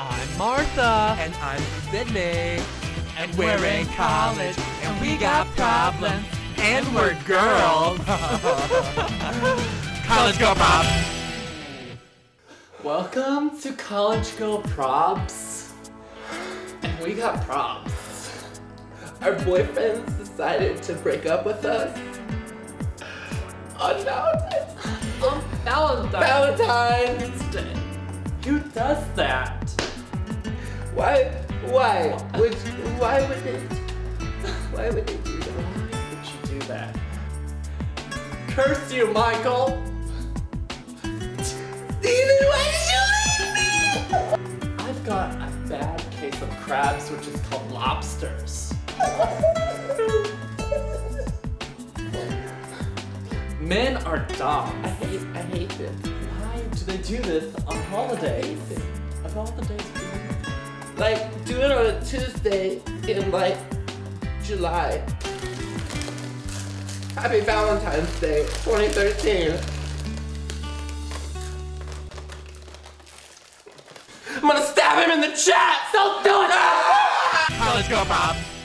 I'm Martha. And I'm Sydney. And we're in college. And we got problems. And we're girls. College Girl Prob. Welcome to College Girl Probs. And we got probs. Our boyfriends decided to break up with us on Valentine's, On oh, Valentine's Valentine's Day. Who does that? Why? Why? Would, why would it? Why would they do that? Why would you do that? Curse you, Michael! Steven, why did you leave me? I've got a bad case of crabs, which is called lobsters. Men are dumb. I hate, I hate this. Why do they do this on holidays? Of all the days to do it. Like, do it on a Tuesday in like July. Happy Valentine's Day 2013. I'm gonna stab him in the chest! Don't do it! College Girl Prob.